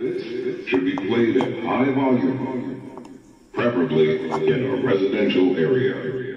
This should be played at high volume, preferably in a residential area.